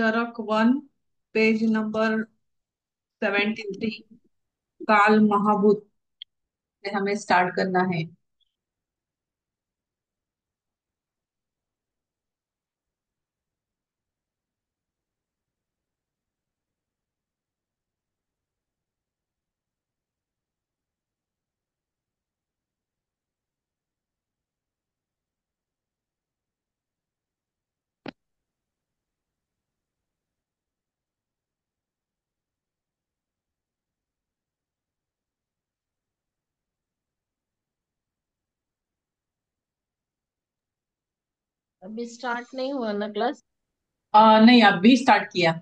Charak one page number seventy three काल महाभूत। से हमें स्टार्ट करना है। अभी स्टार्ट नहीं हुआ ना क्लास आ, नहीं अभी स्टार्ट किया।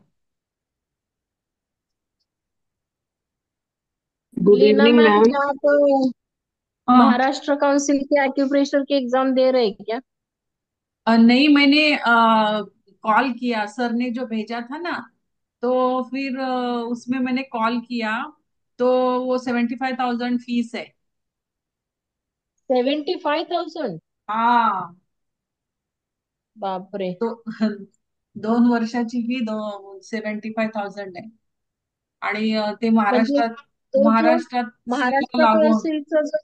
Good Leena evening ma'am ma'am क्या आप हाँ। महाराष्ट्र काउंसिल के एक्यूप्रेशर की एग्ज़ाम दे रहे हैं क्या? आ, नहीं मैंने कॉल किया। सर ने जो भेजा था ना तो फिर आ, उसमें मैंने कॉल किया। तो वो सेवेंटी फाइव थाउज़ेंड फ़ीस है। सेवेंटी फाइव थाउज़ेंड हाँ। बापरे. तो दोन वर्षाची दो सेव्हन्टी फाय थाउजंड आहे. आणि अ, ते म्हणजे महाराष्ट्रात तो जो महाराष्ट्रात महाराष्ट्र लागू काउन्सिलचा जो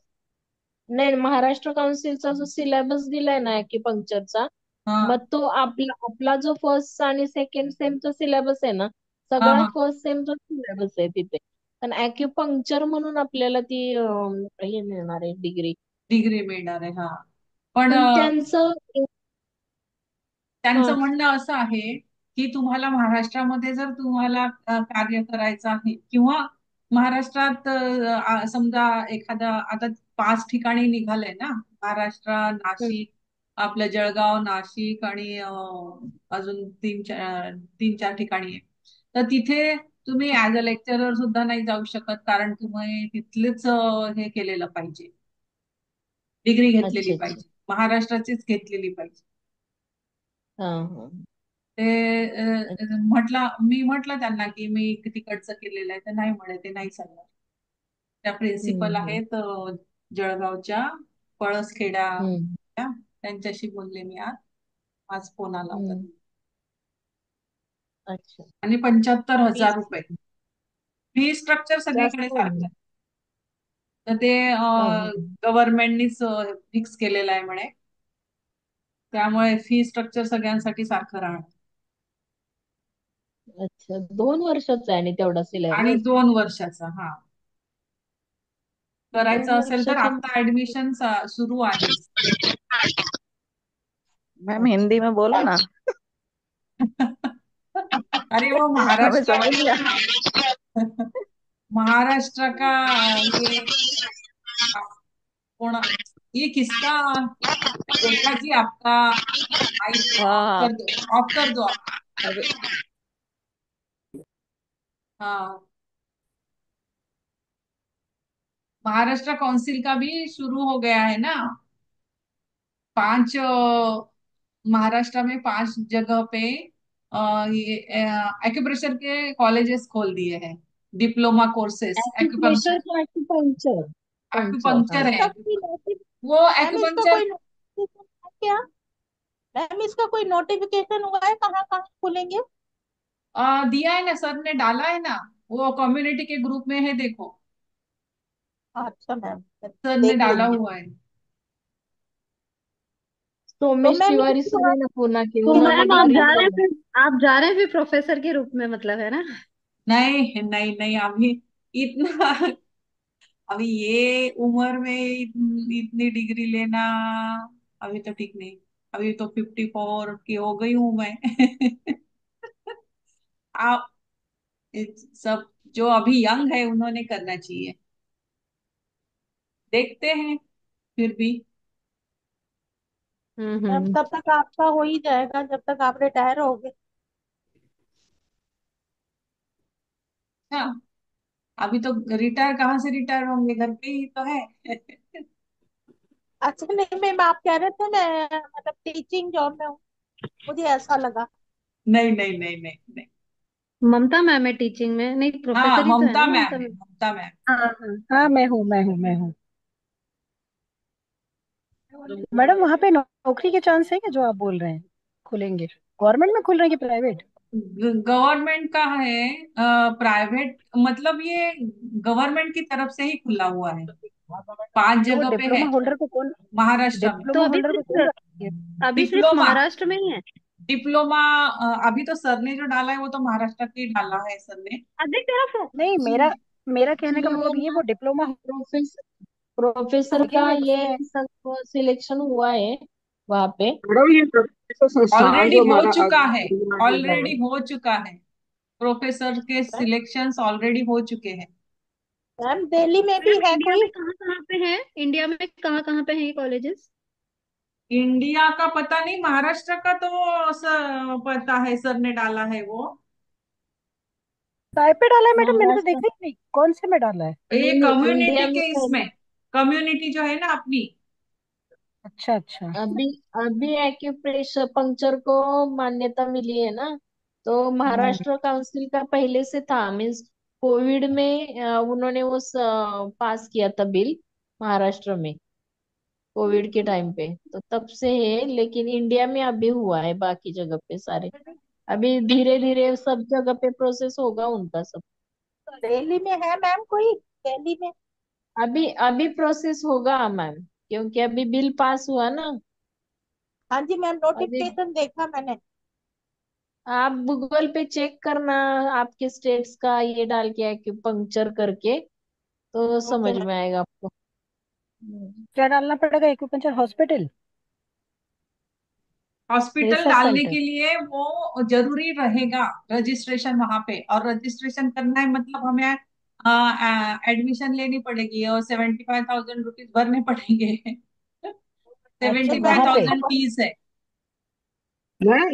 नाही महाराष्ट्र काउन्सिलचा जो सिलेबस दिलाय ना ऍक्युपंक्चरचा हा. मग तो आपला आपला जो फर्स्ट आणि सेकंड सेमचा सिलेबस आहे ना हा सगळा हा फर्स्ट सेमचा सिलेबस आहे तिथे. पण ऍक्युपंक्चर म्हणून आपल्याला ती अं, हे मिळणार आहे डिग्री डिग्री मिळणार आहे हा. पण पण अ, त्यांचं हा त्यांचं म्हणणं असं आहे की तुम्हाला महाराष्ट्रामध्ये जर तुम्हाला कार्य करायचं आहे किंवा महाराष्ट्रात समजा एखादा आता पाच ठिकाणी निघालंय ना महाराष्ट्र नाशिक आपलं जळगाव नाशिक आणि अजून तीन चार तीन चार ठिकाणी आहे. तर तिथे तुम्ही ऍज अ लेक्चरर सुद्धा नाही जाऊ शकत कारण तुम्ही तिथलेच हे केलेलं पाहिजे. डिग्री घेतलेली पाहिजे. महाराष्ट्राचीच घेतलेली पाहिजे. हा हा. ते अ, म्हटलं मी म्हटलं त्यांना की मी तिकडचं केलेलं आहे तर नाही म्हणे ते नाही सांगणार त्या प्रिन्सिपल हम्म. आहेत अ, जळगावच्या पळसखेडा हम्म. त्या, त्यांच्याशी बोलले मी आज. आज फोन आला होता हम्म. अच्छा. आणि पंच्याहत्तर हजार फीस रुपये. फी स्ट्रक्चर जास्त सगळीकडे आहे सारखं ना. आहे. तर ते हा हा. गव्हर्नमेंटनीच फिक्स केलेलं आहे म्हणे. त्यामुळे फी स्ट्रक्चर सगळ्यांसाठी सारखं राहणार. अच्छा दोन वर्षाचा आहे आणि तेवढा आणि सिलेबस दोन वर्षाचा हा. दोन करायचं असेल तर वर्षाचे? आता ऍडमिशन सुरू आहे. मैम हिंदी में बोलो ना. अरे वो महाराष्ट्र महाराष्ट्र का ये? कौन ये किसका? बेटा जी आपका ऑफ़ हाँ। कर दो ऑफ़ कर दो आप। हाँ। महाराष्ट्र काउंसिल का भी शुरू हो गया है ना? पाँच महाराष्ट्र में पाँच जगह पे ये एक्यूप्रेशर के कॉलेजेस खोल दिए हैं। Diploma courses acupressure acupuncture acupuncture puncture हाँ। वो मैम इसका एक्यूपंक्चर कोई नोटिफिकेशन क्या? मैम इसका कोई नोटिफिकेशन हुआ है? कहाँ कहाँ खुलेंगे? आ, दिया है ना सर ने डाला है ना वो कम्युनिटी के ग्रुप में है देखो। अच्छा मैम सर ने डाला हुआ है। तो सोमेश मैम तिवारी सर इसका है ना पूना के तो मैम आप जा रहे हैं फिर आप जा रहे हैं फिर प्रोफेसर के रूप में मतलब है ना? नहीं नहीं नहीं अभी इतना अभी ये उम्र में इतनी, डिग्री लेना अभी तो ठीक नहीं। अभी तो फिफ्टी फोर की हो गई हूँ मैं। आप सब जो अभी यंग है उन्होंने करना चाहिए। देखते हैं फिर भी। Hmm ma'am hmm. तब तक आपका हो ही जाएगा जब तक आप रिटायर होगे। हाँ। अभी तो रिटायर कहाँ से रिटायर होंगे? घर पे ही तो है। अच्छा नहीं मैम आप कह रहे थे मैं मतलब टीचिंग जॉब में हूँ। मुझे ऐसा लगा। नहीं नहीं नहीं नहीं नहीं। ममता मैम है टीचिंग में। नहीं हाँ प्रोफेसर ही तो है ममता ना मैम ममता है मैम। ममता मैम। हाँ हाँ। हाँ मैं हूँ मैं हूँ मैं हूँ। मैडम वहाँ पे नौकरी के चांस है क्या जो आप बोल रहे हैं? खुलेंगे। गवर्नमेंट में खुल रहे हैं कि प्राइवेट गवर्नमेंट का है प्राइवेट मतलब ये गवर्नमेंट की तरफ़ से ही खुला हुआ है। पाँच तो जगह पे है। होल्डर को कौन महाराष्ट्र में। तो अभी होल्डर को कौन सिर्फ़ रखती है अभी सिर्फ़ डिप्लोमा महाराष्ट्र में ही है? डिप्लोमा अभी तो सर ने जो डाला है वो तो महाराष्ट्र के ही डाला है सर ने। अभी तेरा फो- नहीं मेरा मेरा कहने का मतलब ये वो डिप्लोमा प्रोफेसर प्रोफेसर का ये ये सिलेक्शन हुआ है। वहाँ पे। मैडम ये ऑलरेडी हो चुका है ऑलरेडी हो। चुका है। प्रोफेसर के सिलेक्शंस ऑलरेडी हो चुके हैं। मैम दिल्ली में भी है इंडिया कोई? कहाँ कहाँ पे है? इंडिया में कहाँ कहाँ पे है ये कॉलेजेस इंडिया का पता नहीं महाराष्ट्र का तो सर पता है सर ने डाला है वो। पे डाला है मैडम? मैंने तो महाराष्ट्र। देखा ही नहीं। कौन से में डाला है? ये नहीं कम्युनिटी इंडिया के तो इसमें। कम्युनिटी जो है ना अपनी। अच्छा अच्छा। अभी अभी एक्यूप्रेशर पंक्चर को मान्यता मिली है ना? तो हम्म महाराष्ट्र काउंसिल का पहले से था मीन्स कोविड में अ, उन्होंने वो पास किया था बिल महाराष्ट्र में कोविड के टाइम पे। तो तब से है लेकिन इंडिया में अभी हुआ है बाकी जगह पे सारे। अभी धीरे धीरे सब जगह पे प्रोसेस होगा उनका सब। दिल्ली में है मैम कोई? दिल्ली में? अभी अभी प्रोसेस होगा मैम। क्योंकि अभी बिल पास हुआ ना। हाँ जी मैम अभी नोटिफिकेशन देखा मैंने। आप गूगल पे चेक करना आपके स्टेट्स का ये डाल के एक्यूपंक्चर करके तो ओके समझ मैम। में आएगा आपको। हम्म, क्या डालना पड़ेगा? एक्यूपंचर हॉस्पिटल हॉस्पिटल रिसर्च डालने सेंटर के लिए वो ज़रूरी रहेगा रजिस्ट्रेशन वहाँ पे। और रजिस्ट्रेशन करना है मतलब हमें एडमिशन लेनी पड़ेगी और सेवेंटी फाइव थाउज़ेंड रुपीज़ भरने पड़ेंगे। सेवेंटी फाइव थाउज़ेंड फ़ीस है।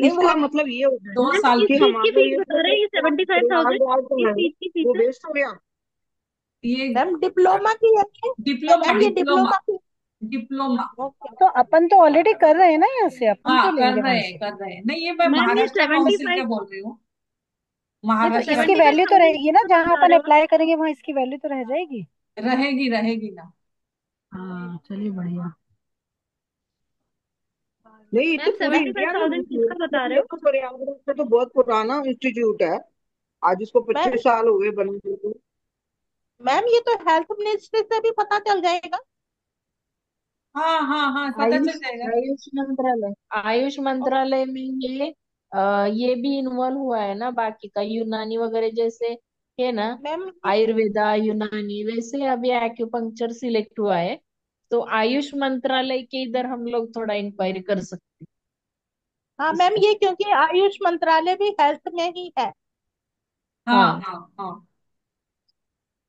इसका मतलब ये होता है दो साल की किस की ये हैं सेवेंटी फाइव थाउज़ेंड है चीज़ की है? हो ये मैम डिप्लोमा की है डिप्लोमा ये डिप्लोमा डिप्लोमा की? डिप्लोमा तो अपन तो ऑलरेडी कर रहे हैं ना यहाँ से अपन हाँ क्यों कर रहे हैं कर रहे हैं। नहीं ये मैं मैम ये महाराष्ट्र काउंसिल के बोल रही हूँ। ये तो महाराष्ट्र इसकी में वैल्यू तो तो रहेगी ना जहाँ अपन। अप्लाई करेंगे वहाँ इसकी वैल्यू तो रह जाएगी। रहेगी रहेगी ना। हाँ चलिए बढ़िया। नहीं मैम तो पूरे सेवेंटी फाइव इंडिया में थाउज़ेंड किसका बता रहे ये हो तो प्रयागराज से तो बहुत पुराना इंस्टीट्यूट है। आज इसको मैम पच्चीस साल हो गए बने हुए मैम ये तो हेल्थ मिनिस्ट्री से भी पता चल जाएगा। हाँ हाँ हाँ पता आयुष चल जाएगा। आयुष मंत्रालय। आयुष मंत्रालय में ये आ, ये भी इन्वॉल्व हुआ है ना बाकी का यूनानी वगैरह जैसे है ना मैम आयुर्वेदा यूनानी वैसे अभी एक्यूपंक्चर सिलेक्ट हुआ है। तो आयुष मंत्रालय के इधर हम लोग थोड़ा इंक्वायरी कर सकते हैं। हाँ मैम ये क्योंकि आयुष मंत्रालय भी हेल्थ में ही है। हाँ हाँ। हाँ हाँ।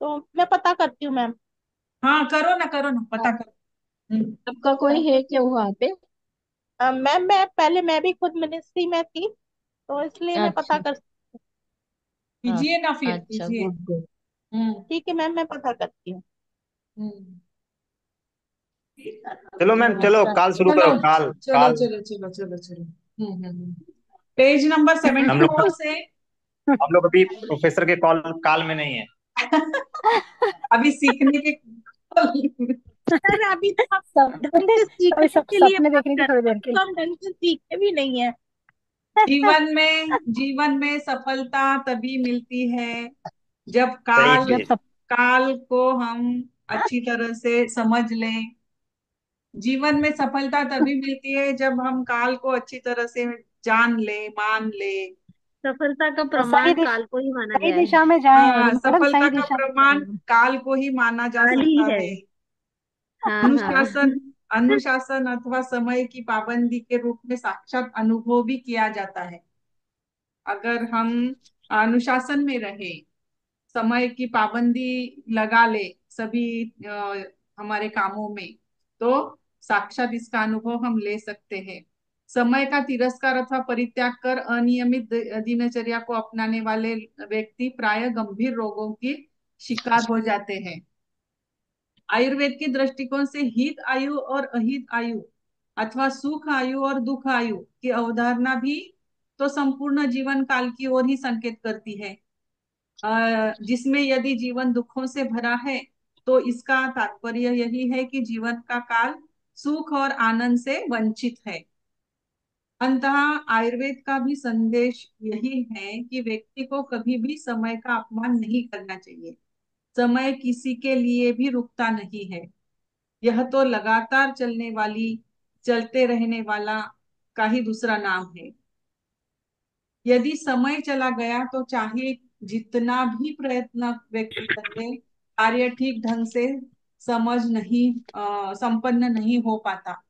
तो मैं पता करती हूँ मैम हाँ करो ना करो ना पता हाँ, करो। हम्म, आपका कोई है क्या वहाँ पे? अ, मैम मैं पहले मैं भी खुद मिनिस्ट्री में थी तो इसलिए मैं पता अच्छा। कर हाँ कीजिए ना फिर अच्छा कीजिए। गुड गुड हम्म। ठीक है मैम मैं पता करती हूँ। हम्म। चलो मैम चलो काल शुरू चलो करो काल चलो काल चलो चलो चलो चलो। हम्म हम्म हम्म। पेज नंबर हम सेवेंटी लोग फोर से हम लोग अभी प्रोफेसर के कॉल काल में नहीं है। अभी सीखने के सर अभी तो हम ढंग सपने से सीखने सब के लिए देखने की थोड़ी देर के तो हम ढंग से सीखे भी नहीं है। जीवन में जीवन में सफलता तभी मिलती है जब काल जब काल को हम अच्छी तरह से समझ लें। जीवन में सफलता तभी मिलती है जब हम काल को अच्छी तरह से जान ले मान ले। सफलता का प्रमाण काल को ही माना सही गया है दिशा में जाए हाँ सफलता का प्रमाण काल को ही माना जा सकता हाँ। अनुशासन अनुशासन अथवा समय की पाबंदी के रूप में साक्षात अनुभव भी किया जाता है। अगर हम अनुशासन में रहे समय की पाबंदी लगा ले सभी अ, हमारे कामों में तो साक्षात इसका अनुभव हम ले सकते हैं। समय का तिरस्कार अथवा परित्याग कर अनियमित दिनचर्या को अपनाने वाले व्यक्ति प्राय गंभीर रोगों की शिकार हो जाते हैं। आयुर्वेद के दृष्टिकोण से हित आयु और अहित आयु, अथवा सुख आयु और दुख आयु की अवधारणा भी तो संपूर्ण जीवन काल की ओर ही संकेत करती है। जिसमें यदि जीवन दुखों से भरा है तो इसका तात्पर्य यही है कि जीवन का काल सुख और आनंद से वंचित है। अंतः आयुर्वेद का भी संदेश यही है कि व्यक्ति को कभी भी समय का अपमान नहीं करना चाहिए। समय किसी के लिए भी रुकता नहीं है। यह तो लगातार चलने वाली, चलते रहने वाला का ही दूसरा नाम है। यदि समय चला गया तो चाहे जितना भी प्रयत्न व्यक्ति कर, कार्य ठीक ढंग से समझ नहीं संपन्न नहीं हो पाता।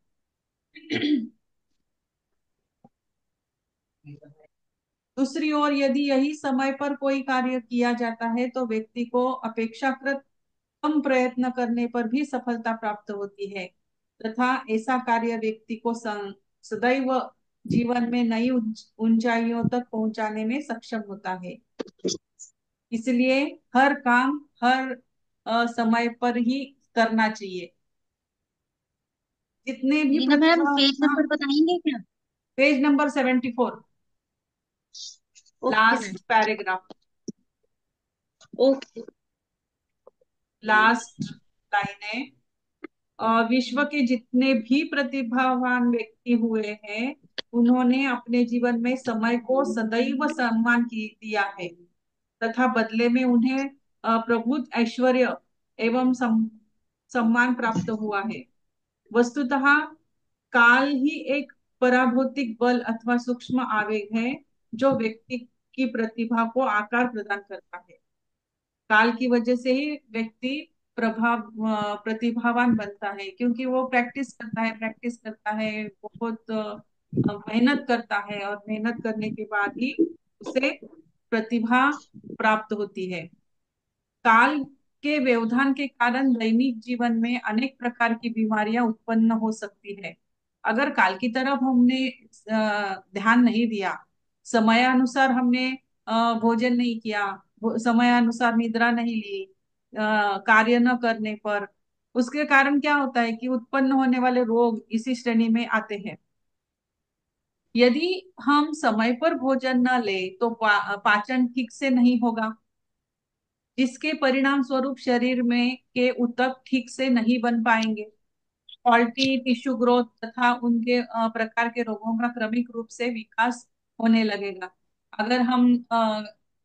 दूसरी ओर यदि यही समय पर कोई कार्य किया जाता है तो व्यक्ति को अपेक्षाकृत कम प्रयत्न करने पर भी सफलता प्राप्त होती है। तथा ऐसा कार्य व्यक्ति को सदैव जीवन में नई ऊंचाइयों तक पहुँचाने में सक्षम होता है। इसलिए हर काम हर समय पर ही करना चाहिए। जितने भी मैम पेज नंबर बताएँगे क्या? Page number seventy four. Last paragraph okay last line है. विश्व के जितने भी प्रतिभावान व्यक्ति हुए हैं उन्होंने अपने जीवन में समय को सदैव सम्मान की दिया है। तथा बदले में उन्हें प्रभुत ऐश्वर्य एवं सम, सम्मान प्राप्त हुआ है। वस्तुतः काल ही एक पराभौतिक बल अथवा सूक्ष्म आवेग है। जो व्यक्ति की प्रतिभा को आकार प्रदान करता है। काल की वजह से ही व्यक्ति प्रभाव प्रतिभावान बनता है, क्योंकि वो प्रैक्टिस करता है, प्रैक्टिस करता है, बहुत मेहनत करता है और मेहनत करने के बाद ही उसे प्रतिभा प्राप्त होती है। काल के व्यवधान के कारण दैनिक जीवन में अनेक प्रकार की बीमारियाँ उत्पन्न हो सकती है। अगर काल की तरफ़ हमने ध्यान नहीं दिया समयानुसार हमने भोजन नहीं किया समयानुसार निद्रा नहीं ली कार्य न करने पर। उसके कारण क्या होता है कि उत्पन्न होने वाले रोग इसी श्रेणी में आते हैं। यदि हम समय पर भोजन न ले तो पा, पाचन ठीक से नहीं होगा। जिसके परिणाम स्वरूप शरीर में के ऊतक ठीक से नहीं बन पाएँगे। फॉल्टी टिश्यू ग्रोथ तथा उनके प्रकार के रोगों का क्रमिक रूप से विकास होने लगेगा। अगर हम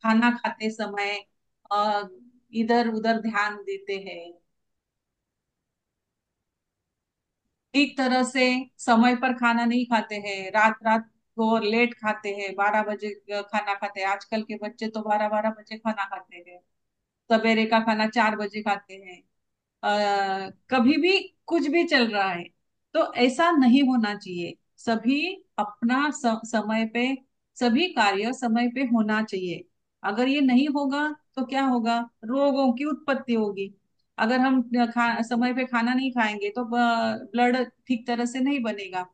खाना खाते समय इधर उधर ध्यान देते हैं। ठीक तरह से समय पर खाना नहीं खाते हैं। रात रात को लेट खाते हैं। बारह बजे खाना खाते हैं। आजकल के बच्चे तो बारह बारह बजे खाना खाते हैं। सवेरे का खाना चार बजे खाते हैं। कभी भी कुछ भी चल रहा है तो ऐसा नहीं होना चाहिए। सभी अपना समय पे सभी कार्य समय पे होना चाहिए। अगर ये नहीं होगा तो क्या होगा? रोगों की उत्पत्ति होगी। अगर हम समय पे खाना नहीं खाएँगे तो ब्लड ठीक तरह से नहीं बनेगा।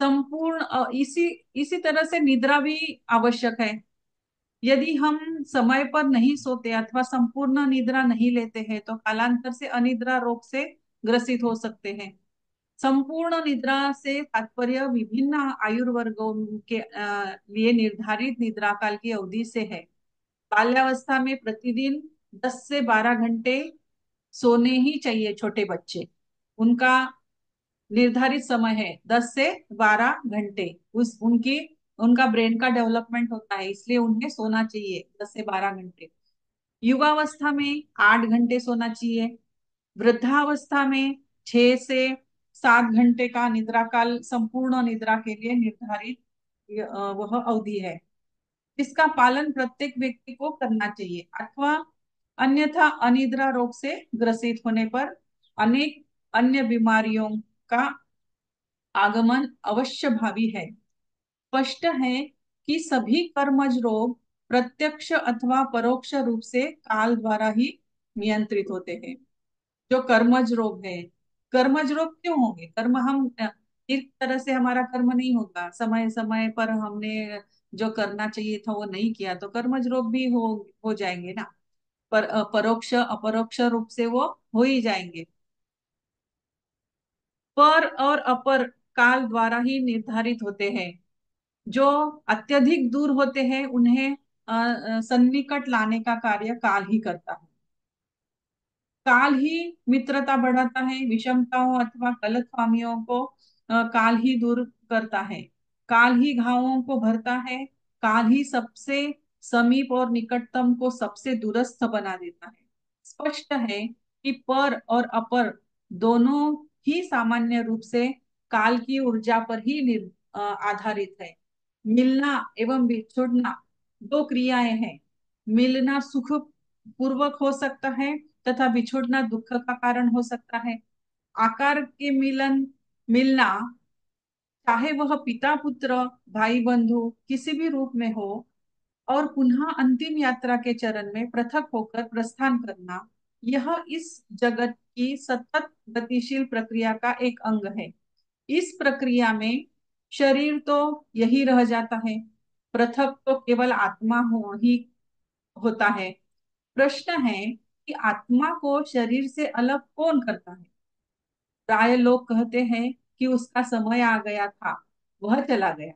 संपूर्ण इसी इसी तरह से निद्रा भी आवश्यक है। यदि हम समय पर नहीं सोते अथवा संपूर्ण निद्रा नहीं लेते हैं तो कालांतर से अनिद्रा रोग से ग्रसित हो सकते हैं। संपूर्ण निद्रा से तात्पर्य विभिन्न आयुर्वर्गों के लिए निर्धारित निद्रा काल की अवधि से है। बाल्यावस्था में प्रतिदिन 10 से 12 घंटे सोने ही चाहिए छोटे बच्चे। उनका निर्धारित समय है दस से बारह घंटे। उस, उनकी, उनका ब्रेन का डेवलपमेंट होता है, इसलिए उन्हें सोना चाहिए दस से बारह घंटे। युवावस्था में आठ घंटे सोना चाहिए। वृद्धावस्था में छह से सात घंटे का निद्रा काल, संपूर्ण निद्रा के लिए निर्धारित वह अवधि है। इसका पालन प्रत्येक व्यक्ति को करना चाहिए, अथवा अन्यथा अनिद्रा रोग से ग्रसित होने पर अनेक अन्य बीमारियों का आगमन अवश्य भावी है। स्पष्ट है कि सभी कर्मज रोग प्रत्यक्ष अथवा परोक्ष रूप से काल द्वारा ही नियंत्रित होते हैं। जो कर्मज रोग है कर्मज रोग क्यों होंगे? कर्म हम एक तरह से हमारा कर्म नहीं होगा। समय समय पर हमने जो करना चाहिए था वो नहीं किया तो कर्मज रोग भी हो हो जाएँगे ना? पर परोक्ष, अपरोक्ष रूप से वो हो ही जाएँगे। पर और अपर काल द्वारा ही निर्धारित होते हैं। जो अत्यधिक दूर होते हैं, उन्हें सन्निकट लाने का कार्य काल ही करता है। काल ही मित्रता बढ़ाता है, विषमताओं अथवा गलतफहमियों को काल ही दूर करता है। काल ही घावों को भरता है, काल ही सबसे समीप और निकटतम को सबसे दूरस्थ बना देता है। स्पष्ट है कि पर और अपर दोनों ही सामान्य रूप से काल की ऊर्जा पर ही आधारित है। मिलना एवं बिछुड़ना दो क्रियाएँ हैं। मिलना सुख पूर्वक हो सकता है तथा बिछोड़ना दुख का कारण हो सकता है। आकार के मिलन, मिलना, चाहे वह पिता, पुत्र, भाई, बंधु, किसी भी रूप में हो, और पुनः अंतिम यात्रा के चरण में पृथक होकर प्रस्थान करना, यह इस जगत की सतत गतिशील प्रक्रिया का एक अंग है। इस प्रक्रिया में शरीर तो यही रह जाता है, पृथक तो केवल आत्मा हो ही होता है। प्रश्न है कि आत्मा को शरीर से अलग कौन करता है? प्राय लोग कहते हैं कि उसका समय आ गया था वह चला गया।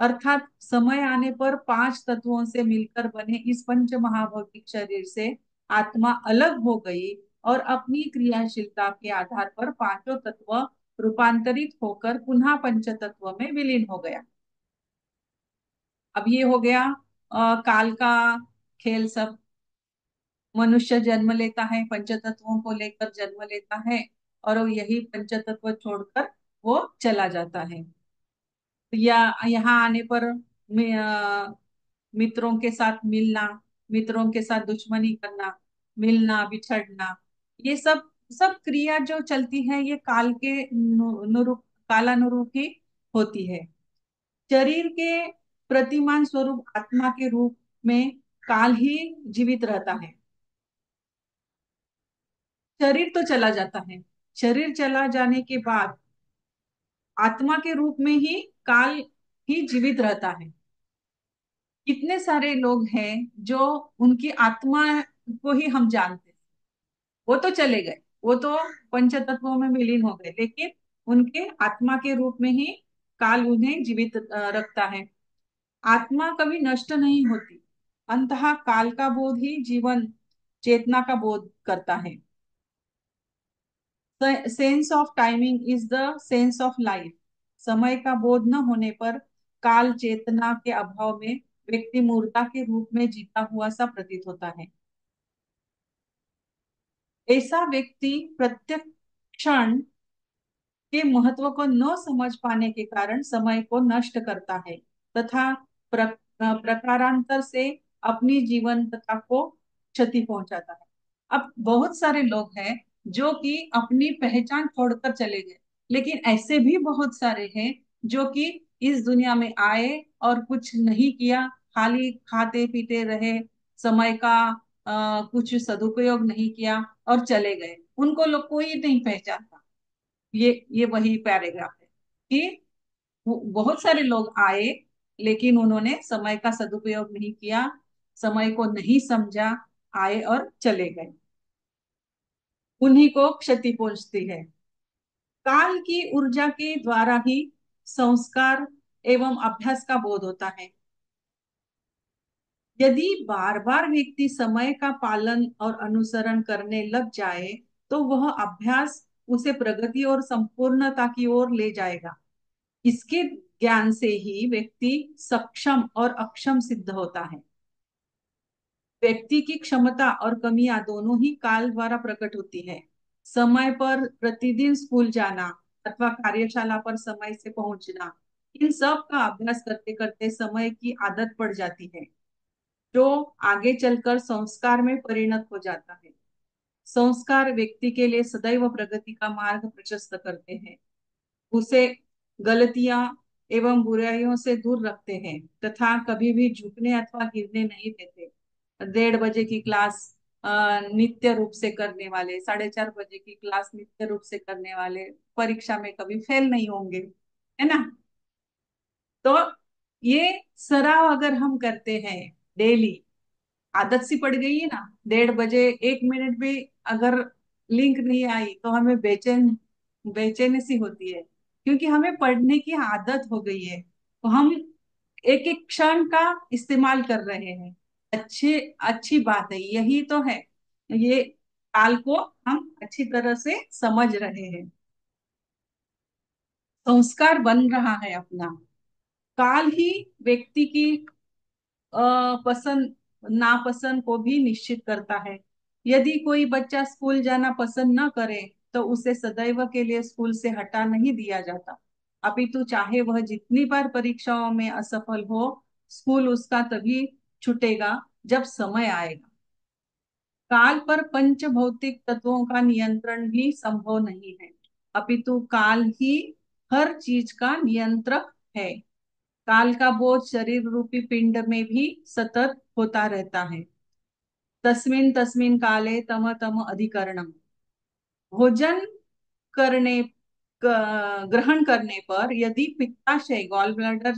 अर्थात समय आने पर पाँच तत्वों से मिलकर बने इस पंच महाभौतिक शरीर से आत्मा अलग हो गई और अपनी क्रियाशीलता के आधार पर पाँचों तत्व रूपांतरित होकर पुनः पंच तत्व में विलीन हो गया। अब ये हो गया अ, काल का खेल सब। मनुष्य जन्म लेता है, पंचतत्वों को लेकर जन्म लेता है और वो यही पंचतत्व छोड़कर वो चला जाता है। या यहाँ आने पर मित्रों के साथ मिलना, मित्रों के साथ दुश्मनी करना, मिलना, बिछड़ना, ये सब सब क्रिया जो चलती है ये काल के नु- अनुरूप कालानुरूप ही होती है। शरीर के प्रतिमान स्वरूप आत्मा के रूप में काल ही जीवित रहता है। शरीर तो चला जाता है। शरीर चला जाने के बाद आत्मा के रूप में ही काल ही जीवित रहता है। कितने सारे लोग हैं जो उनकी आत्मा को ही हम जानते हैं। वो तो चले गए, वो तो पंच तत्वों में विलीन हो गए, लेकिन उनके आत्मा के रूप में ही काल उन्हें जीवित रखता है। आत्मा कभी नष्ट नहीं होती, अंतः काल का बोध ही जीवन चेतना का बोध करता है। Sense of timing is the sense of life समय का बोध न होने पर काल चेतना के अभाव में व्यक्ति मूर्ता के रूप में जीता हुआ सा प्रतीत होता है। ऐसा व्यक्ति प्रत्येक क्षण के महत्व को न समझ पाने के कारण समय को नष्ट करता है तथा प्र, प्रकारांतर से अपनी जीवन तथा को क्षति पहुंचाता है। अब बहुत सारे लोग हैं जो कि अपनी पहचान छोड़कर चले गए। लेकिन ऐसे भी बहुत सारे हैं जो कि इस दुनिया में आए और कुछ नहीं किया खाली खाते पीते रहे समय का आ, कुछ सदुपयोग नहीं किया और चले गए। उनको लोग कोई नहीं पहचानता। ये ये वही पैराग्राफ है कि बहुत सारे लोग आए लेकिन उन्होंने समय का सदुपयोग नहीं किया समय को नहीं समझा आए और चले गए। उन्हीं को क्षति पहुँचती है। काल की ऊर्जा के द्वारा ही संस्कार एवं अभ्यास का बोध होता है। यदि बार बार व्यक्ति समय का पालन और अनुसरण करने लग जाए तो वह अभ्यास उसे प्रगति और संपूर्णता की ओर ले जाएगा। इसके ज्ञान से ही व्यक्ति सक्षम और अक्षम सिद्ध होता है। व्यक्ति की क्षमता और कमियाँ दोनों ही काल द्वारा प्रकट होती है। समय पर प्रतिदिन स्कूल जाना अथवा कार्यशाला पर समय से पहुँचना, इन सब का अभ्यास करते करते समय की आदत पड़ जाती है, जो आगे चलकर संस्कार में परिणत हो जाता है। संस्कार व्यक्ति के लिए सदैव प्रगति का मार्ग प्रशस्त करते हैं। उसे गलतियाँ एवं बुराइयों से दूर रखते हैं तथा कभी भी झुकने अथवा गिरने नहीं देते। डेढ़ बजे की क्लास नित्य रूप से करने वाले, साढ़े चार बजे की क्लास नित्य रूप से करने वाले परीक्षा में कभी फेल नहीं होंगे, है ना? तो ये सराव अगर हम करते हैं डेली, आदत सी पड़ गई है ना, डेढ़ बजे एक मिनट भी अगर लिंक नहीं आई तो हमें बेचैन, बेचैनी सी होती है, क्योंकि हमें पढ़ने की आदत हो गई है। तो हम एक एक क्षण का इस्तेमाल कर रहे हैं। अच्छी अच्छी बात है, यही तो है। ये काल को हम अच्छी तरह से समझ रहे हैं। संस्कार बन रहा है अपना। काल ही व्यक्ति की पसंद, नापसंद को भी निश्चित करता है। यदि कोई बच्चा स्कूल जाना पसंद न करे तो उसे सदैव के लिए स्कूल से हटा नहीं दिया जाता। अपितु चाहे वह जितनी बार परीक्षाओं में असफल हो, स्कूल उसका तभी छूटेगा जब समय आएगा। काल पर पंच भौतिक तत्वों का नियंत्रण भी संभव नहीं है। अपितु काल ही हर चीज़ का नियंत्रक है। काल का बोझ शरीर रूपी पिंड में भी सतत होता रहता है। तस्मिन तस्मिन काले तम तम अधिकरणम। भोजन करने ग्रहण करने पर यदि पित्ताशय गॉल ब्लैडर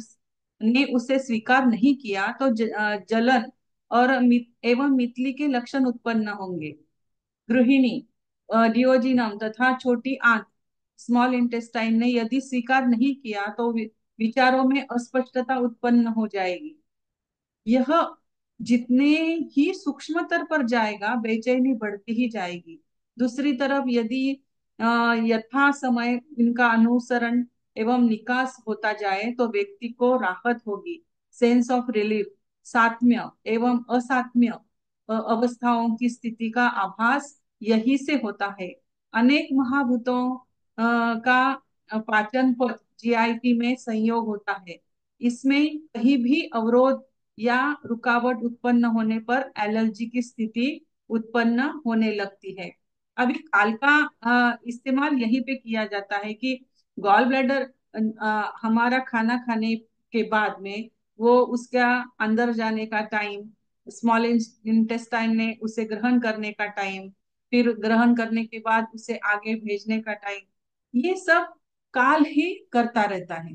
ने उसे स्वीकार नहीं किया तो जलन और मित, एवं मितली के लक्षण उत्पन्न होंगे। गृहिणी डिओजिनम तथा छोटी आंत स्मॉल इंटेस्टाइन ने यदि स्वीकार नहीं किया तो विचारों में अस्पष्टता उत्पन्न हो जाएगी। यह जितने ही सूक्ष्मतर पर जाएगा बेचैनी बढ़ती ही जाएगी। दूसरी तरफ़ यदि यथा समय इनका अनुसरण एवं निकास होता जाए तो व्यक्ति को राहत होगी। सेंस ऑफ़ रिलीफ सात्म्य एवं असात्म्य अवस्थाओं की स्थिति का आभास यही से होता है। अनेक महाभूतों का पाचन पथ जीआईटी में संयोग होता है। इसमें कहीं भी अवरोध या रुकावट उत्पन्न होने पर एलर्जी की स्थिति उत्पन्न होने लगती है। अभी काल का इस्तेमाल यहीं पे किया जाता है कि गॉल ब्लैडर हमारा खाना खाने के बाद में वो उसका अंदर जाने का टाइम स्मॉल इंटेस्टाइन ने उसे ग्रहण करने का टाइम फिर ग्रहण करने के बाद उसे आगे भेजने का टाइम ये सब काल ही करता रहता है।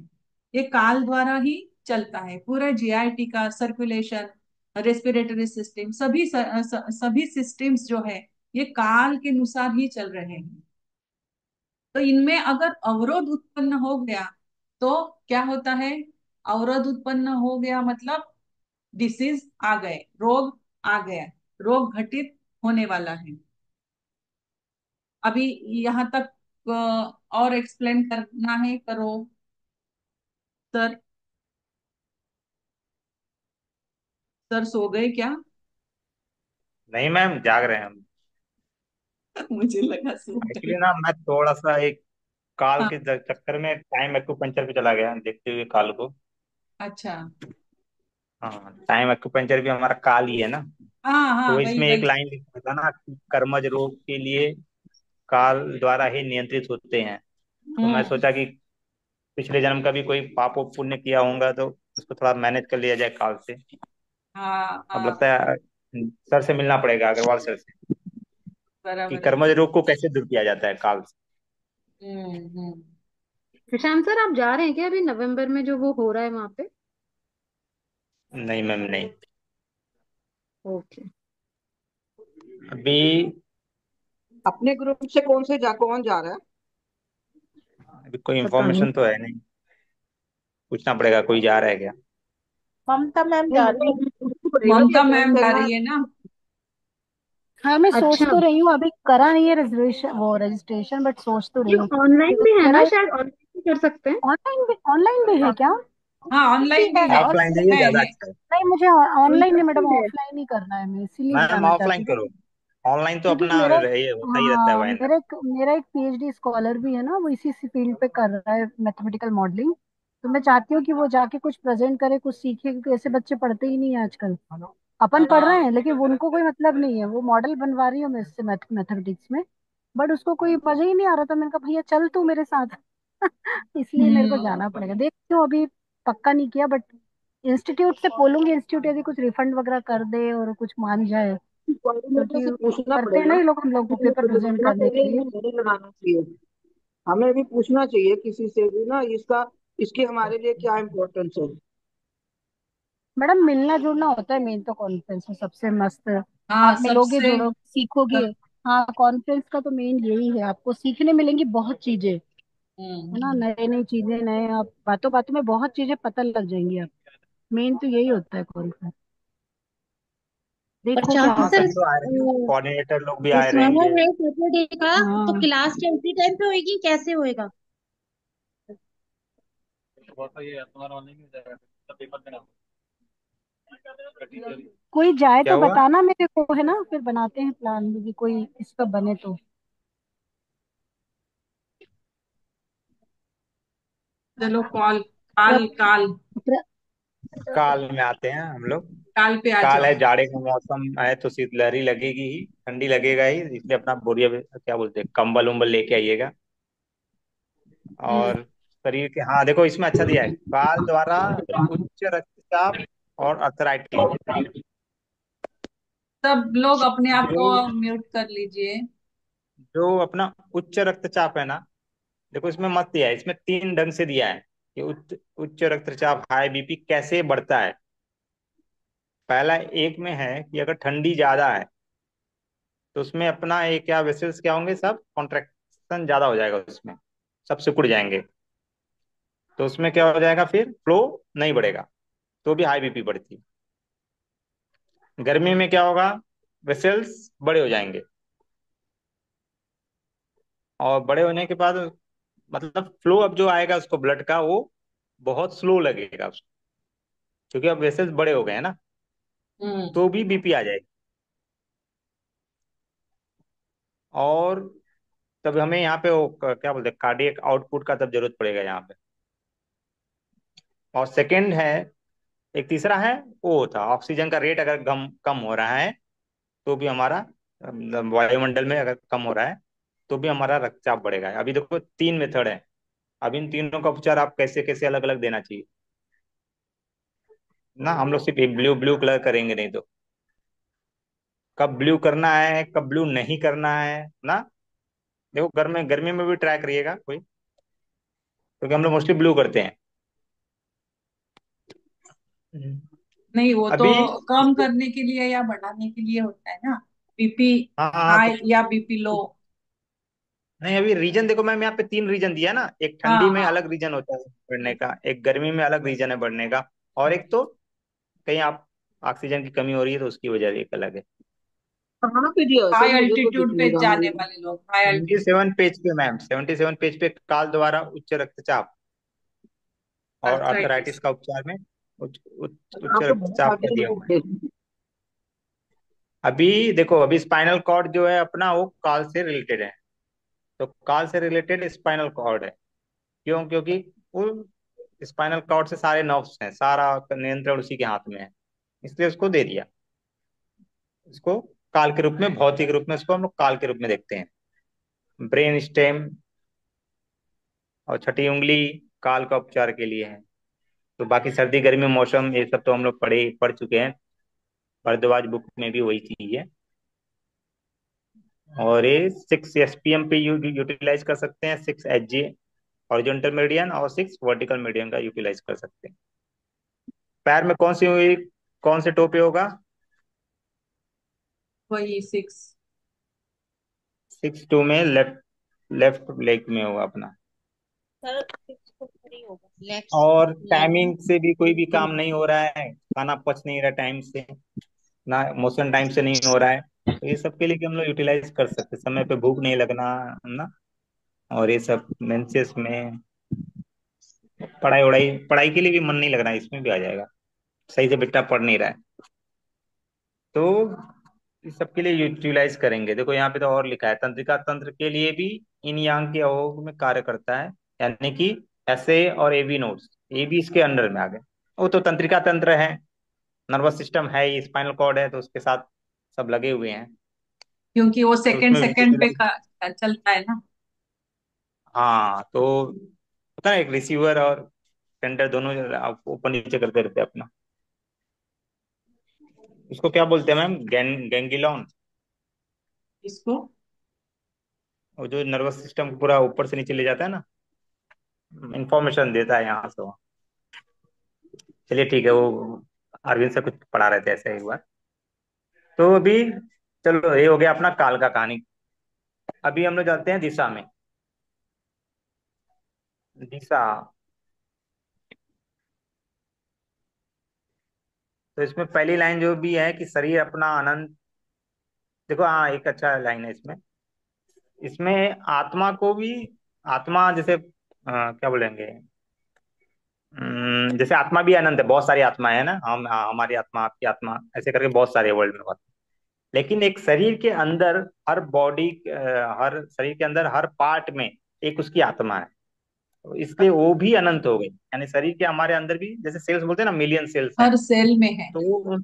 ये काल द्वारा ही चलता है। पूरा जीआईटी का सर्कुलेशन रेस्पिरेटरी सिस्टम सभी स, स, सभी सिस्टम्स जो है ये काल के अनुसार ही चल रहे हैं। तो इनमें अगर अवरोध उत्पन्न हो गया तो क्या होता है? अवरोध उत्पन्न हो गया मतलब डिसीज आ गए, रोग आ गया, रोग घटित होने वाला है। अभी यहाँ तक और एक्सप्लेन करना है, करो। सर? सर सो गए क्या? नहीं मैम, जाग रहे हैं हम। मुझे लगा एक्चुअली ना मैं थोड़ा सा एक काल हाँ। के चक्कर में टाइम एक्यूपंचर पे चला गया देखते हुए काल को। अच्छा। हाँ टाइम एक्यूपंचर भी हमारा काल ही है ना। हाँ हाँ तो वही इसमें एक वही। लाइन लिखा था ना कि कर्मज रोग के लिए काल द्वारा ही नियंत्रित होते हैं। तो मैं हम्म। सोचा कि पिछले जन्म का भी कोई पाप और पुण्य किया होगा तो उसको थोड़ा मैनेज कर लिया जाए काल से। हाँ अब हाँ। लगता है सर से मिलना पड़ेगा अग्रवाल सर से। बराबर कर्मज रोग को कैसे दूर किया जाता है काल से? हम्म हम्म। प्रशांत सर आप जा रहे हैं क्या अभी नवंबर में जो वो हो रहा है वहाँ पे? नहीं मैम नहीं। ओके। अभी अपने ग्रुप से कौन से जा कौन जा रहा है? अभी कोई पता नहीं इन्फॉर्मेशन तो है नहीं। पूछना पड़ेगा कोई जा रहा है क्या? ममता मैम जा रही है। कि ममता मैम जा रही है ना। हाँ मैं सोच अच्छा। तो रही हूँ अभी करा नहीं है रिजर्वेशन वो रजिस्ट्रेशन बट सोच तो रही हूँ। ऑनलाइन भी है ना शायद? ऑनलाइन भी कर सकते हैं। ऑनलाइन भी ऑनलाइन भी है क्या? हाँ ऑनलाइन भी है। है ऑफलाइन जाइए है ज़्यादा है अच्छा है नहीं मुझे ऑनलाइन नहीं मैडम है ऑफलाइन ही करना है मैं इसीलिए मैम जाना ऑफलाइन चाहती करो। ऑनलाइन तो क्योंकि अपना मेरा ये होता ही रहता है हाँ वायदा मेरा एक मेरा एक पीएचडी स्कॉलर भी है ना वो इसी फ़ील्ड पे कर रहा है मैथमेटिकल मॉडलिंग तो मैं चाहती हूँ कि वो जाके कुछ प्रेजेंट करे कुछ सीखे क्योंकि ऐसे बच्चे पढ़ते ही नहीं है आजकल। अपन पढ़ रहे हाँ हैं लेकिन उनको कोई मतलब नहीं है। वो मॉडल बनवा रही हूँ मैं इससे मैथमेटिक्स में बट उसको कोई मज़ा ही नहीं आ रहा था। मैंने कहा भैया चल तू मेरे साथ। इसलिए मेरे को जाना हम्म। पड़ेगा। देखती हूँ अभी पक्का नहीं किया बट इंस्टीट्यूट से बोलूँगी इंस्टीट्यूट यदि कुछ रिफंड वगैरह कर दे और कुछ मान जाए क्योंकि पूछना करते हैं ना पड़ेगा। ये लोग हम लोग को पेपर प्रेजेंट करने के लिए। नहीं लगाना चाहिए। हमें भी पूछना चाहिए किसी से भी ना इसका इसकी हमारे लिए क्या इम्पोर्टेंस है। मैडम मिलना जुलना होता है मेन तो कॉन्फ्रेंस में सबसे मस्त। हाँ आप मिलोगे सबसे जुड़ोगे सीखोगे। हाँ कॉन्फ्रेंस का तो मेन यही है आपको सीखने मिलेंगी बहुत चीज़ें। है ना हम्म। नए नई चीज़ें नए आप बातों बातों में बहुत चीज़ें पता लग जाएँगी आप मेन तो यही होता है कॉन्फ्रेंस देखो क्या हाँ होता है तो आ रहे हैं कोऑर्डिनेटर लोग भी जो आए रहेंगे है। सैटरडे का तो हाँ। क्लास क्या उसी टाइम पे होएगी कैसे होएगा? कोई जाए तो हुआ? बताना मेरे को है ना? फिर बनाते हैं प्लान यदि कोई इस पर बने तो। चलो कॉल काल काल काल में आते हैं हम लोग। काल पे आ काल है जाओ जाड़े का मौसम है तो शीतलहरी लगेगी ही ठंडी लगेगा ही इसलिए अपना बोरिया क्या बोलते हैं कंबल उम्बल लेके आइएगा। हम्म। और शरीर के हाँ देखो इसमें अच्छा दिया है। काल द्वारा उच्च रक्तचाप और अर्थराइटिस सब लोग अपने आप को म्यूट कर लीजिए। जो अपना उच्च रक्तचाप है ना देखो इसमें मत दिया है इसमें तीन ढंग से दिया है कि उच्च उच्च रक्तचाप हाई बीपी कैसे बढ़ता है। पहला एक में है कि अगर ठंडी ज़्यादा है तो उसमें अपना ये क्या वेसल्स क्या होंगे सब? कॉन्ट्रेक्शन ज़्यादा हो जाएगा उसमें सब सिकुड़ जाएँगे। तो उसमें क्या हो जाएगा फिर? फ्लो नहीं बढ़ेगा। तो भी हाई बीपी बढ़ती। गर्मी में क्या होगा? वेसल्स बड़े हो जाएँगे। और बड़े होने के बाद मतलब फ्लो अब जो आएगा उसको ब्लड का वो बहुत स्लो लगेगा उसको। क्योंकि अब वेसल्स बड़े हो गए हैं ना। हम्म। तो भी बीपी आ जाएगी। और तब हमें यहाँ पे वो क्या बोलते हैं कार्डियक आउटपुट का तब ज़रूरत पड़ेगा यहाँ पे। और सेकंड है एक तीसरा है वो होता ऑक्सीजन का रेट अगर कम कम हो रहा है तो भी हमारा मतलब वायुमंडल में अगर कम हो रहा है तो भी हमारा रक्तचाप बढ़ेगा। अभी देखो, तीन मेथड है। अब इन तीनों का उपचार आप कैसे कैसे अलग अलग देना चाहिए? ना, हम लोग सिर्फ़ ब्लू ब्लू कलर करेंगे नहीं तो। कब ब्लू करना है, कब ब्लू नहीं करना है, ना? देखो, गर्मी गर्मी में भी ट्राई करिएगा कोई। क्योंकि तो हम लोग मोस्टली ब्लू करते हैं। नहीं वो तो अभी कम करने के लिए या बढ़ाने के लिए होता है ना? बीपी हाँ हाँ हाँ, हाई तो या बीपी लो नहीं अभी रीजन देखो मैम यहाँ पे तीन रीजन दिया ना? एक हाँ ठंडी में हाँ। अलग रीजन होता है बढ़ने का एक गर्मी में अलग रीजन है बढ़ने का और एक तो कहीं आप ऑक्सीजन की कमी हो रही है तो उसकी वजह एक अलग है। कहाँ पे दिया? हाई तो अल्टीट्यूड पे जाने वाले लोग हाई अल्टीट्यूड सेवन पेज पे मैम सेवेंटी सेवन पेज पे काल द्वारा उच्च रक्तचाप और अर्थराइटिस आर्थराइटिस का उपचार में उच्च रक्तचाप का दिया हुआ। है अभी देखो अभी स्पाइनल कॉर्ड जो है अपना वो काल से रिलेटेड है। तो काल से रिलेटेड स्पाइनल कॉर्ड है। क्यों? क्योंकि वो स्पाइनल कॉर्ड से सारे नर्व्स हैं सारा नियंत्रण उसी के हाथ में है। इसलिए उसको दे दिया। इसको काल के रूप में भौतिक रूप में इसको हम लोग काल के रूप में देखते हैं। ब्रेन स्टेम और छठी उंगली काल का उपचार के लिए है। तो बाकी सर्दी गर्मी मौसम ये सब तो हम लोग पढ़े पढ़ चुके हैं। भरद्वाज बुक में भी वही चीज़ है। और ये सिक्स एसपीएम पे यू, यूटिलाइज कर सकते हैं six H G horizontal median और सिक्स वर्टिकल मीडियन का यूटिलाइज कर सकते हैं। पैर में कौन सी हुई कौन से टोपे होगा? वही सिक्स सिक्स टू में लेफ़्ट लेफ़्ट लेग में होगा अपना। सर और टाइमिंग से भी कोई भी काम नहीं हो रहा है खाना पच नहीं रहा टाइम से ना मोशन टाइम से नहीं हो रहा है तो ये सब के लिए हम लोग यूटिलाइज कर सकते समय पे भूख नहीं लगना ना? और ये सब मेंसेस में पढ़ाई वढ़ाई पढ़ाई के लिए भी मन नहीं लग रहा है इसमें भी आ जाएगा। सही से बेटा पढ़ नहीं रहा है। तो इस सब के लिए यूटिलाइज करेंगे। देखो यहाँ पे तो और लिखा है तंत्रिका तंत्र के लिए भी इन यांग के अवोग में कार्य करता है यानी कि एसए और एबी नोड्स ये भी इसके अंडर में आ गए। वो तो तंत्रिका तंत्र है। नर्वस सिस्टम है स्पाइनल कॉर्ड है तो उसके साथ सब लगे हुए हैं। क्योंकि वो तो सेकंड सेकंड पे चलता है ना। हाँ तो पता है एक रिसीवर और सेंडर दोनों आप ऊपर नीचे करते रहते हैं अपना। इसको क्या बोलते हैं मैम? गैंग गैंगिलॉन इसको? वो जो नर्वस सिस्टम को पूरा ऊपर से नीचे ले जाता है ना। इंफॉर्मेशन देता है यहाँ से चलिए ठीक है, वो अरविंद से कुछ पढ़ा रहे थे ऐसे एक बार। तो अभी चलो, ये हो गया अपना काल का कहानी। अभी हम लोग जाते हैं दिशा में। दिशा। तो इसमें पहली लाइन जो भी है कि शरीर अपना आनंद। देखो हाँ एक अच्छा लाइन है इसमें। इसमें आत्मा को भी, आत्मा जैसे अ, क्या बोलेंगे? जैसे आत्मा भी अनंत है बहुत सारी आत्मा है ना हम हमारी आत्मा आपकी आत्मा ऐसे करके बहुत सारे वर्ल्ड में बहुत। लेकिन एक शरीर के अंदर हर बॉडी हर शरीर के अंदर हर पार्ट में एक उसकी आत्मा है। तो इसलिए वो भी अनंत हो गई। यानी शरीर के हमारे अंदर भी जैसे सेल्स बोलते हैं ना मिलियन सेल्स हैं। हर सेल में है। तो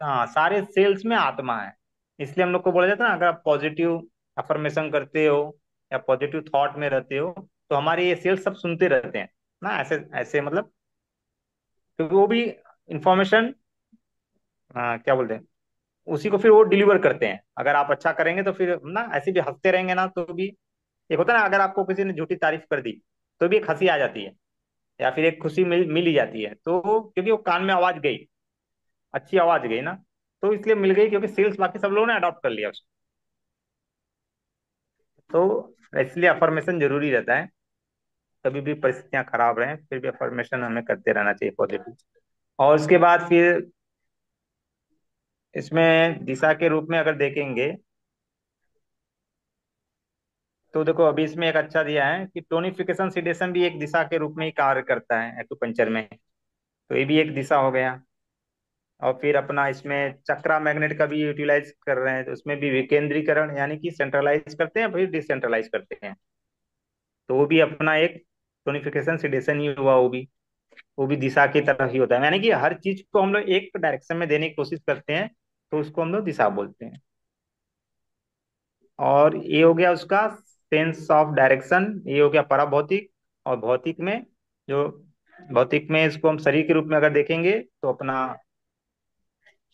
हाँ सारे सेल्स में आत्मा है। इसलिए हम लोग को बोला जाता है ना अगर आप पॉजिटिव अफर्मेशन करते हो या पॉजिटिव थॉट में रहते हो तो हमारे ये सेल्स सब सुनते रहते हैं, ना? ऐसे ऐसे मतलब क्योंकि वो भी इंफॉर्मेशन क्या बोलते हैं, उसी को फिर वो डिलीवर करते हैं। अगर आप अच्छा करेंगे तो फिर, ना, ऐसे भी हँसते रहेंगे ना तो भी, एक होता है ना, अगर आपको किसी ने झूठी तारीफ़ कर दी तो भी एक हँसी आ जाती है, या फिर एक खुशी मिल मिल ही जाती है। तो क्योंकि वो कान में आवाज़ गई, अच्छी आवाज़ गई ना तो इसलिए मिल गई क्योंकि सेल्स बाकी सब लोगों ने अडॉप्ट कर लिया उसको। तो इसलिए अफर्मेशन ज़रूरी रहता है। कभी भी परिस्थितियाँ खराब रहे, फिर भी अफर्मेशन हमें करते रहना चाहिए पॉजिटिव और उसके बाद फिर इसमें दिशा के रूप में अगर देखेंगे तो देखो अभी इसमें एक अच्छा दिया है कि टोनिफिकेशन सीडेशन भी एक दिशा के रूप में ही कार्य करता है एक्यूपंचर में। तो ये भी एक दिशा हो गया। और फिर अपना इसमें चक्रा मैग्नेट का भी यूटिलाइज कर रहे हैं तो उसमें भी विकेंद्रीकरण यानी कि सेंट्रलाइज करते हैं, फिर डिसेंट्रलाइज करते हैं। तो वो भी अपना एक टोनिफिकेशन सीडेशन ही हुआ, वो भी वो भी दिशा की तरह ही होता है। यानी कि हर चीज़ को हम लोग एक डायरेक्शन में देने की कोशिश करते हैं तो उसको हम लोग दिशा बोलते हैं। और ये हो गया उसका सेंस ऑफ़ डायरेक्शन ये हो गया पराभौतिक और भौतिक में, जो भौतिक में इसको हम शरीर के रूप में अगर देखेंगे तो अपना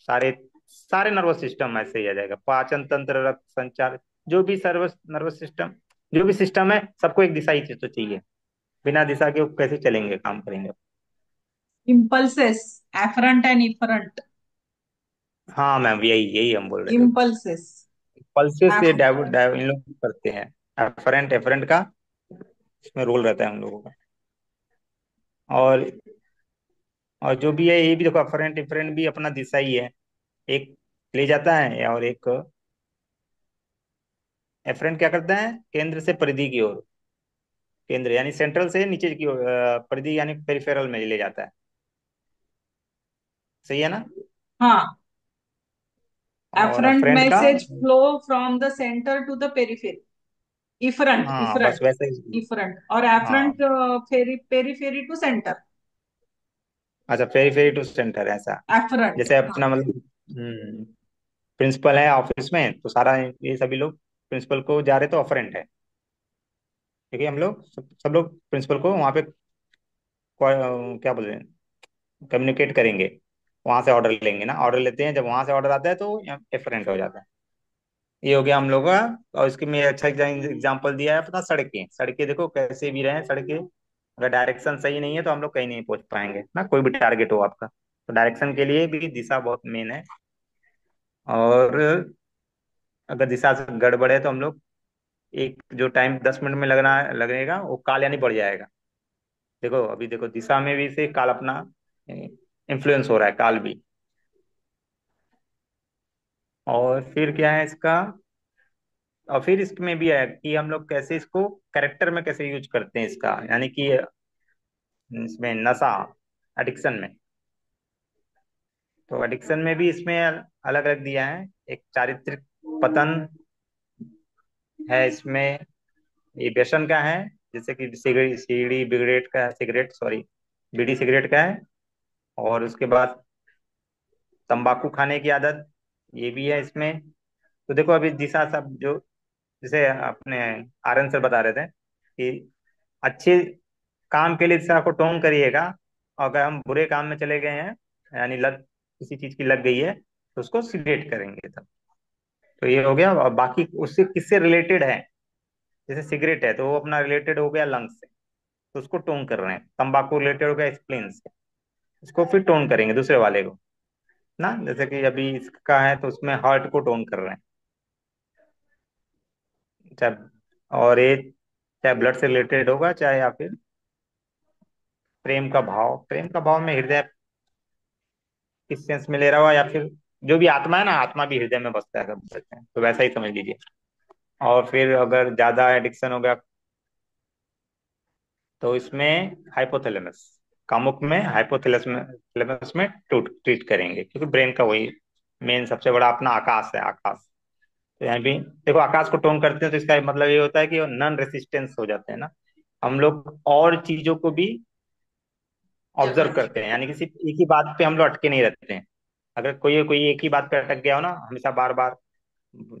सारे सारे नर्वस सिस्टम ऐसे ही आ जाएगा। पाचन तंत्र रक्त संचार जो भी सर्वस नर्वस सिस्टम जो भी सिस्टम है सबको एक दिशा ही चीज़ तो चाहिए। बिना दिशा के कैसे चलेंगे काम करेंगे? इम्पल्सेस एफरंट एंड इफरंट हाँ मैम यही यही हम बोल रहे थे। इम्पल्सेस पल्सेस से डाइव डाइव इन लोग करते हैं। एफरेंट एफरेंट का इसमें रोल रहता है हम लोगों का। और और जो भी है ये भी देखो अफरेंट इफरेंट भी अपना दिशा ही है। एक ले जाता है और एक एफरेंट क्या करता है? केंद्र से परिधि की ओर। केंद्र यानी सेंट्रल से नीचे की ओर परिधि यानी पेरिफेरल में ले जाता है। सही है ना? हाँ। Afferent message flow from the centre to the periphery efferent हाँ बस इफरंट वैसे ही। इफरंट और हाँ। फेरी पेरिफेरी टू सेंटर अच्छा पेरिफेरी टू सेंटर ऐसा एफरंट जैसे हाँ अपना मतलब हम्म प्रिंसिपल है ऑफ़िस में तो सारा ये सभी लोग प्रिंसिपल को जा रहे तो ऑफरेंट है। ठीक है हम लोग सब, सब लोग प्रिंसिपल को वहाँ पे क्या बोल रहे हैं कम्युनिकेट करेंगे। वहाँ से ऑर्डर लेंगे ना ऑर्डर लेते हैं जब वहाँ से ऑर्डर आता है तो एफरेंट हो जाता है। ये हो गया हम लोग का और इसके में अच्छा एग्ज़ाम्पल दिया है अपना सड़कें। सड़कें देखो कैसे भी रहे सड़कें। अगर डायरेक्शन सही नहीं है तो हम लोग कहीं नहीं पहुँच पाएँगे। ना, कोई भी टारगेट हो आपका। तो डायरेक्शन के लिए भी दिशा बहुत मेन है। और अगर दिशा से गड़बड़ है तो हम लोग एक जो टाइम दस मिनट में लगना, लगेगा, वो काल यानी बढ़ जाएगा। देखो, अभी देखो, दिशा में भी से काल अपना इन्फ्लुएंस हो रहा है, काल भी। और फिर क्या है इसका? और फिर इसमें भी है कि हम लोग कैसे इसको करेक्टर में कैसे यूज़ करते हैं इसका, यानी कि इसमें नशा एडिक्शन में। तो एडिक्शन में भी इसमें अलग अलग दिया है। एक चारित्रिक पतन है इसमें। ये व्यसन का है, जैसे कि सीढ़ी बिगरेट का सिगरेट सॉरी बीड़ी सिगरेट का है। और उसके बाद तंबाकू खाने की आदत, ये भी है इसमें। तो देखो अभी दिशा सब जो जैसे अपने आर्यन सर बता रहे थे कि अच्छे काम के लिए दिशा को टोन करिएगा, अगर हम बुरे काम में चले गए हैं, यानी लत किसी चीज़ की लग गई है तो उसको सिगरेट करेंगे तब। तो ये हो गया, और बाकी उससे किससे रिलेटेड है? जैसे सिगरेट है तो वो अपना रिलेटेड हो गया लंग्स से तो उसको टोन कर रहे हैं। तंबाकू रिलेटेड हो गया स्प्लीन से। उसको फिर टोन करेंगे, दूसरे वाले को। ना, जैसे कि अभी इसका है तो उसमें हार्ट को टोन कर रहे हैं। और ये चाहे ब्लड से रिलेटेड होगा, चाहे या फिर प्रेम का भाव। प्रेम का भाव में हृदय किस सेंस में ले रहा हुआ या फिर जो भी आत्मा है ना, आत्मा भी हृदय में बसता है, सब सकते हैं। तो वैसा ही समझ लीजिए। और फिर अगर ज़्यादा एडिक्शन हो गया तो इसमें हाइपोथैलेमस कामुक में हाइपोथैलेमस में में ट्रीट करेंगे, क्योंकि ब्रेन का वही मेन सबसे बड़ा अपना आकाश है, आकाश। यहाँ भी देखो आकाश को टोन करते हैं तो इसका मतलब ये होता है कि नॉन रेसिस्टेंस हो जाते हैं ना। हम लोग और चीज़ों को भी ऑब्ज़र्व करते हैं यानी कि सिर्फ़ एक ही बात पे हम लोग अटके नहीं रहते हैं। अगर कोई कोई एक ही बात पे अटक गया हो ना हमेशा बार बार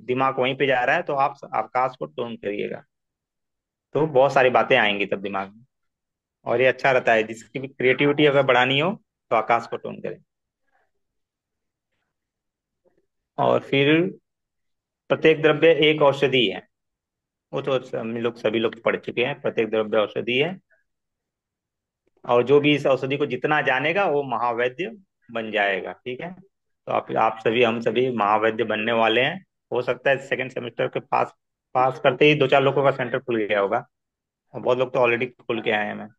दिमाग वहीं पे जा रहा है तो आप आकाश को टोन करिएगा। तो बहुत सारी बातें आएँगी तब दिमाग में। और ये अच्छा रहता है जिसकी भी क्रिएटिविटी अगर बढ़ानी हो तो आकाश को टोन करें। और फिर प्रत्येक द्रव्य एक औषधि है। वो तो हम लोग सभी लोग पढ़ चुके हैं प्रत्येक द्रव्य औषधि है। और जो भी इस औषधि को जितना जानेगा वो महावैद्य बन जाएगा ठीक है? तो आप आप सभी हम सभी महावैद्य बनने वाले हैं। हो सकता है सेकंड सेमेस्टर के पास पास करते ही दो चार लोगों का सेंटर खुल गया होगा। और बहुत लोग तो ऑलरेडी खुल के आए हैं मैम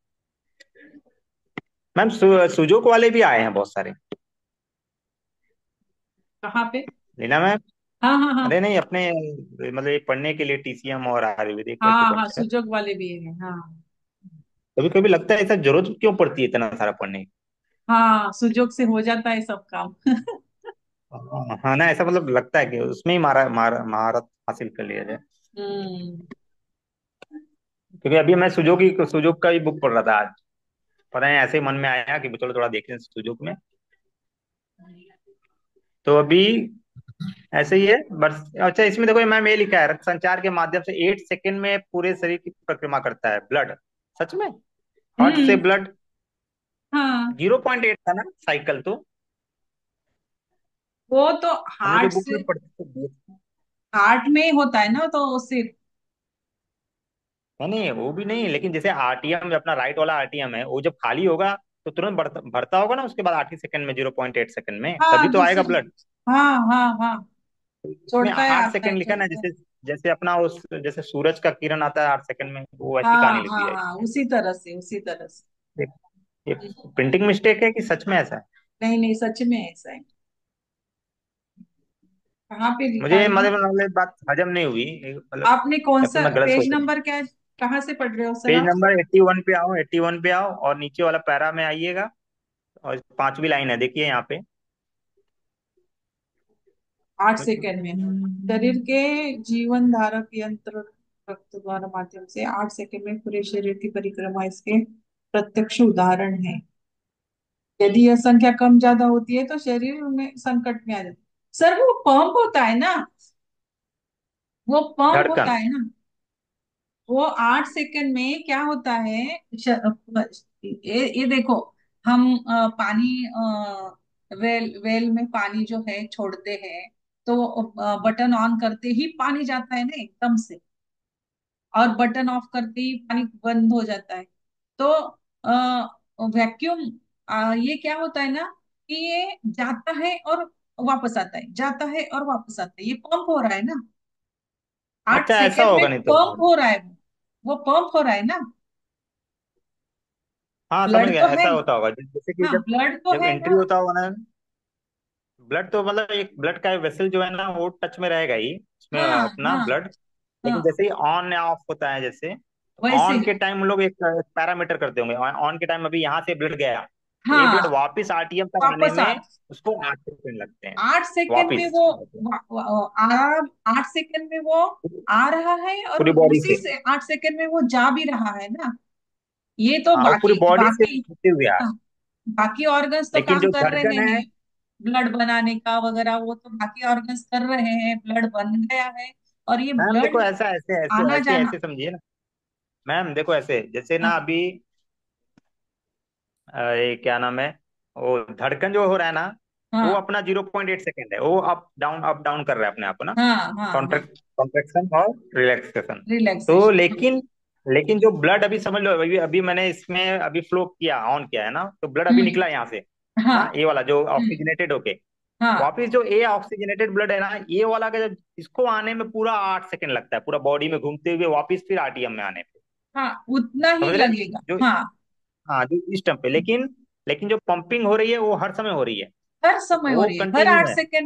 मैम सु, सुजोक वाले भी आए हैं बहुत सारे। कहाँ पे? लीना मैम? हाँ हाँ हाँ। अरे नहीं अपने मतलब पढ़ने के लिए टीसीएम और आयुर्वेदिक हाँ हाँ सुजोग वाले भी है हाँ। कभी कभी लगता है ऐसा ज़रूरत क्यों पड़ती है इतना सारा पढ़ने की? हाँ सुजोग से हो जाता है सब काम। हाँ ना ऐसा मतलब लगता है कि उसमें ही मारा महारत हासिल कर लिया जाए। क्योंकि अभी मैं सुजोग की सुजोग का ही बुक पढ़ रहा था आज। पता है ऐसे ही मन में आया कि चलो थोड़ा देखें सुजोग में। तो अभी ऐसे ही है। बस अच्छा इसमें देखो मैम ये लिखा है रक्त संचार के माध्यम से एट सेकेंड में पूरे शरीर की परिक्रमा करता है ब्लड। सच में? हार्ट से ब्लड हाँ। ज़ीरो पॉइंट एट था ना साइकिल तो। वो तो हार्ट से हार्ट में होता है ना तो सिर्फ़ नहीं वो भी नहीं लेकिन जैसे आरटीएम अपना राइट वाला आरटीएम है वो जब खाली होगा तो तुरंत भरता होगा ना उसके बाद आठ सेकंड में ज़ीरो पॉइंट एट सेकंड में हाँ, तभी तो आएगा ब्लड हाँ हाँ हाँ। छोड़ता है आठ आता सेकंड लिखा ना छोड़ता जैसे जैसे अपना उस जैसे सूरज का किरण आता है आठ सेकंड में वो ऐसी हाँ, कहानी लिख हाँ, दी हाँ, उसी तरह से उसी तरह से। ये प्रिंटिंग मिस्टेक है कि सच में ऐसा है? नहीं नहीं सच में ऐसा है। कहाँ पे लिखा मुझे है? मतलब बात हजम नहीं हुई। मतलब आपने कौन सा मैं गलत पेज सोच नंबर क्या कहाँ से पढ़ रहे हो सर पेज आप? नंबर 81 पे आओ 81 पे आओ और नीचे वाला पैरा में आइएगा। और पांचवी लाइन है देखिए यहाँ पे। आठ सेकंड में शरीर के जीवन धारक यंत्र रक्त द्वारा माध्यम से आठ सेकंड में पूरे शरीर की परिक्रमा इसके प्रत्यक्ष उदाहरण है। यदि यह संख्या कम ज़्यादा होती है तो शरीर में संकट में आ जाता सर वो पंप होता है ना? वो पंप होता है ना? वो आठ सेकंड में क्या होता है? ये ये देखो हम पानी वेल वेल में पानी जो है छोड़ते हैं। तो बटन ऑन करते ही पानी जाता है ना एकदम से। और बटन ऑफ़ करते ही पानी बंद हो जाता है। तो वैक्यूम ये क्या होता है ना कि ये जाता है और वापस आता है जाता है और वापस आता है। ये पंप हो रहा है ना। आठ अच्छा, सेकंड में तो। पंप हो रहा है। वो पंप हो रहा है ना। हाँ समझ गया तो ऐसा होता होगा। जैसे कि हाँ, जब ब्लड तो जब है एंट्री होता होगा ना ब्लड तो मतलब एक ब्लड का वेसल जो है ना वो टच में रहेगा ही उसमें हाँ, अपना हाँ, ब्लड लेकिन हाँ, जैसे ही ऑन या ऑफ़ होता है जैसे ऑन के टाइम लोग एक पैरामीटर करते होंगे। ऑन के टाइम अभी यहाँ से ब्लड गया। हाँ, ब्लड वापस आरटीएम तक आने में उसको आठ सेकंड लगते हैं। आठ सेकंड में वो आठ सेकंड में वो आ रहा है और उसी से। आठ सेकंड में वो जा भी रहा है ना। ये तो बाकी पूरी बॉडी से हाँ, बाकी ऑर्गन्स तो काम कर रहे हैं ब्लड बनाने का वगैरह वो तो बाकी ऑर्गन्स कर रहे हैं ब्लड बन गया है। और ये मैम ब्लड देखो ऐसा ऐसे ऐसे आना ऐसे, ऐसे समझिए ना। मैम देखो ऐसे जैसे ना अभी ये क्या नाम है वो धड़कन जो हो रहा है ना हाँ. वो अपना ज़ीरो पॉइंट एट सेकेंड है वो अप डाउन अप डाउन कर रहा है अपने आप को ना। कॉन्ट्रेक्शन हाँ, और रिलैक्सेशन तो लेकिन लेकिन जो ब्लड अभी समझ लो अभी अभी मैंने इसमें अभी फ्लो किया ऑन किया है ना तो ब्लड अभी निकला यहाँ से। हाँ, ये वाला जो ऑक्सीजनेटेड होके हाँ, वापिस जो ए ऑक्सीजनेटेड ब्लड है ना ये वाला का जब इसको आने में पूरा आठ सेकंड लगता है पूरा बॉडी में घूमते हुए वापिस फिर आरटीएम में आने पे हाँ उतना ही लगेगा। जो हाँ। हाँ जो इस टाइम पे लेकिन लेकिन जो पंपिंग हो रही है वो हर समय हो रही है। हर समय हो रही है। हर आठ सेकंड